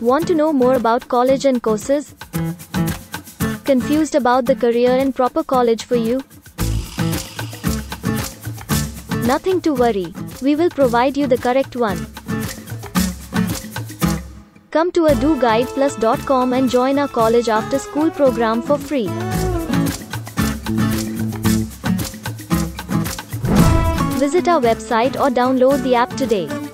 Want to know more about college and courses? Confused about the career and proper college for you? Nothing to worry. We will provide you the correct one. Come to eduguideplus.com and join our college after school program for free. Visit our website or download the app today.